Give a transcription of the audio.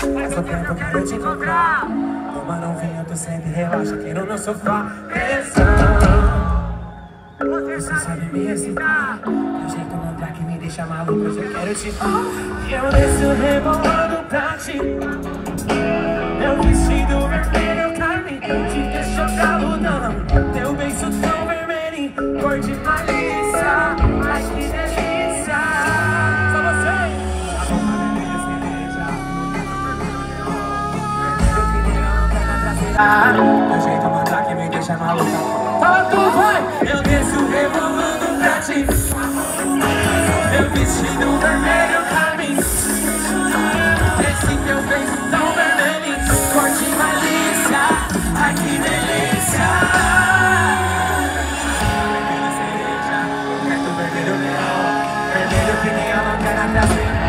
Faz um tempo que eu te encontrar. Tomando um vinho, tu sempre relaxa aqui no meu sofá. Tesão. Você sabe me excitar Do jeito mandar que me deixa maluco Hoje eu quero te Eu desço rebolando pra ti Meu vestido vermelho carne Te deixou caludão Teu beijo tão vermelho Cor de malícia Meu jeito mandar que me deixa maluca tu vai, eu desço rebolando pra ti. Meu vestido vermelho pra mim Esse teu beijo tão vermelho. Corte malícia, ai que delícia. Vermelho cereja, preto vermelho real Vermelho que nem a lanterna da cena